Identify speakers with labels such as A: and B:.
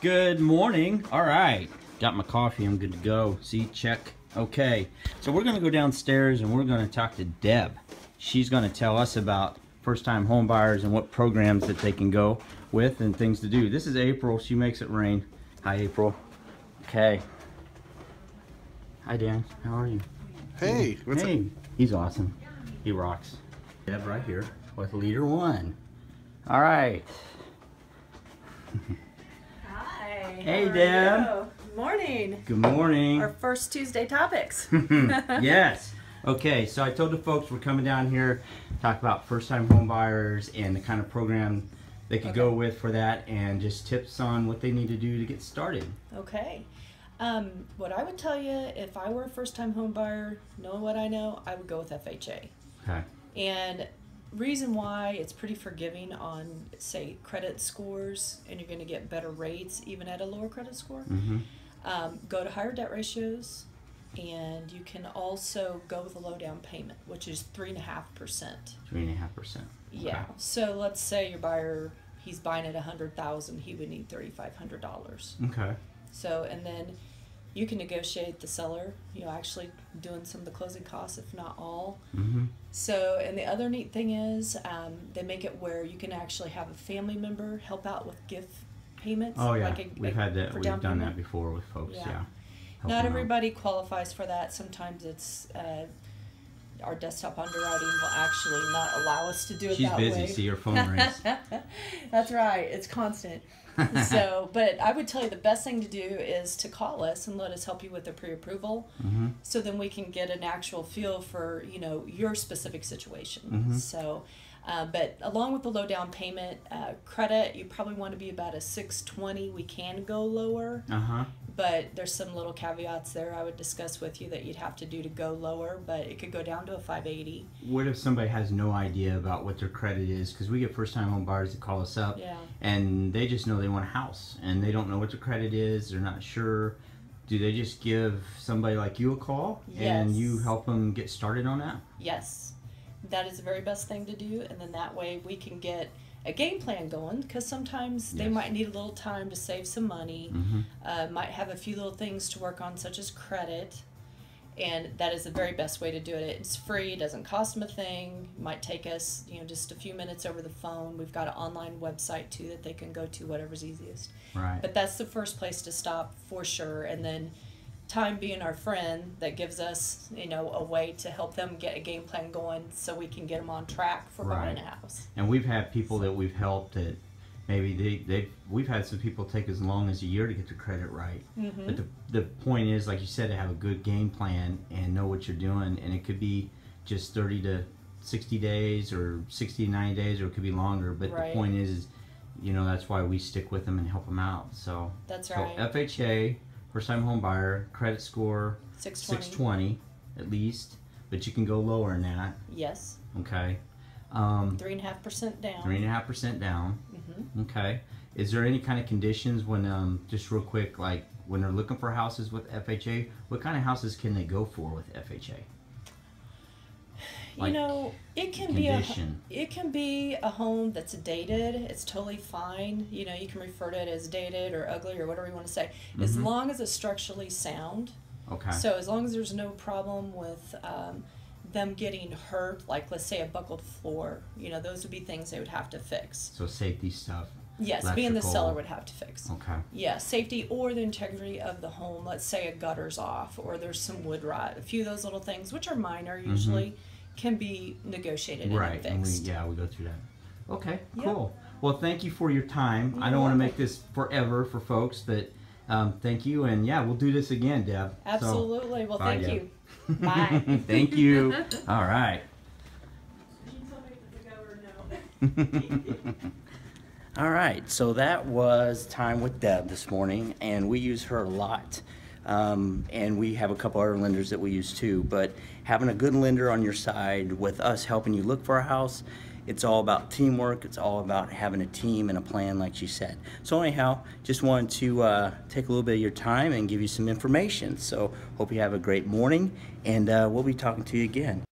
A: Good morning. All right. Got my coffee. I'm good to go. See, check. Okay. So we're going to go downstairs and we're going to talk to Deb. She's going to tell us about first-time home buyers and what programs that they can go with and things to do. This is April. She makes it rain. Hi, April. Okay. Hi, Dan. How are you?
B: Hey, what's
A: hey,
B: up?
A: he's awesome. He rocks. Deb right here with LeaderOne. All right.
C: Hi.
A: Hey, Deb.
C: you? Morning.
A: Good morning.
C: Our first Tuesday topics.
A: yes. Okay, so I told the folks we're coming down here talk about first-time home buyers and the kind of program they could go with for that, and just tips on what they need to do to get started.
C: okay. Um, what I would tell you if I were a first time home buyer, knowing what I know, I would go with FHA.
A: Okay.
C: And reason why it's pretty forgiving on say credit scores and you're going to get better rates even at a lower credit score.
A: Mm-hmm.
C: Um, go to higher debt ratios and you can also go with a low down payment, which is three and a half percent.
A: Three and a half percent.
C: Yeah. So let's say your buyer he's buying at a hundred thousand, he would need thirty five hundred dollars.
A: Okay.
C: So and then you can negotiate the seller, you know, actually doing some of the closing costs, if not all.
A: Mm-hmm.
C: So and the other neat thing is, um, they make it where you can actually have a family member help out with gift payments.
A: Oh yeah,
C: like a-
A: we've
C: a-
A: had that. We've done that before with folks. Yeah.
C: Yeah. Not
A: them out.
C: everybody qualifies for that. Sometimes it's uh, our desktop underwriting will actually not allow us to do it
A: She's
C: that
A: busy.
C: way.
A: See her phone rings.
C: That's right. It's constant. so, but I would tell you the best thing to do is to call us and let us help you with the pre-approval,
A: mm-hmm.
C: so then we can get an actual feel for you know your specific situation.
A: Mhm.
C: So, uh, but along with the low down payment, uh, credit you probably want to be about a six twenty. We can go lower,
A: Uh huh.
C: But there's some little caveats there I would discuss with you that you'd have to do to go lower. But it could go down to a five eighty.
A: What if somebody has no idea about what their credit is? Because we get first-time home buyers that call us up.
C: Yeah.
A: and they just know they want a house and they don't know what their credit is they're not sure do they just give somebody like you a call and you help them get started on that
C: Yes, that is the very best thing to do, and then that way we can get a game plan going. Because sometimes they might need a little time to save some money,
A: mm-hmm.
C: uh, might have a few little things to work on, such as credit, and that is the very best way to do it. It's free, doesn't cost them a thing. Might take us, you know, just a few minutes over the phone. We've got an online website too that they can go to, whatever's easiest.
A: right
C: But that's the first place to stop for sure. And then time being our friend that gives us, you know, a way to help them get a game plan going so we can get them on track for buying a house.
A: and we've had people that we've helped that maybe they, they we've had some people take as long as a year to get the credit right
C: Mm-hmm.
A: but the, the point is like you said to have a good game plan and know what you're doing and it could be just 30 to 60 days or 60 to 90 days or it could be longer but
C: Right.
A: the point is, is you know that's why we stick with them and help them out so
C: That's
A: So
C: right.
A: FHA, first time home buyer, credit score
C: 620.
A: 620 at least, but you can go lower than that.
C: Yes.
A: Okay. Um,
C: Three and a half percent down.
A: three and a half percent down.
C: hmm
A: Okay. Is there any kind of conditions when, um, just real quick, like when they're looking for houses with FHA, what kind of houses can they go for with FHA?
C: You know, it can be a it can be a home that's dated. It's totally fine. You know, you can refer to it as dated or ugly or whatever you want to say, as
A: Mhm.
C: long as it's structurally sound.
A: Okay.
C: So as long as there's no problem with um, them getting hurt, like let's say a buckled floor, you know, those would be things they would have to fix.
A: So safety stuff.
C: Yes, being the seller would have to fix.
A: Okay.
C: Yeah, safety or the integrity of the home. Let's say a gutter's off or there's some wood rot. A few of those little things, which are minor usually, can be negotiated
A: Mm-hmm. Right.
C: and
A: And we,
C: fixed.
A: yeah, we go through that. Okay,
C: Yep.
A: cool. Well, thank you for your time. I
C: You're
A: don't want to make this forever for folks, but um, thank you. And yeah, we'll do this again, Deb. So-
C: Absolutely. well,
A: bye,
C: thank
A: Deb.
C: you. Bye.
A: thank you. All right. All right, so that was time with Deb this morning, and we use her a lot. Um, and we have a couple other lenders that we use too. But having a good lender on your side with us helping you look for a house, it's all about teamwork. It's all about having a team and a plan, like she said. So anyhow, just wanted to uh, take a little bit of your time and give you some information. So hope you have a great morning, and uh, we'll be talking to you again.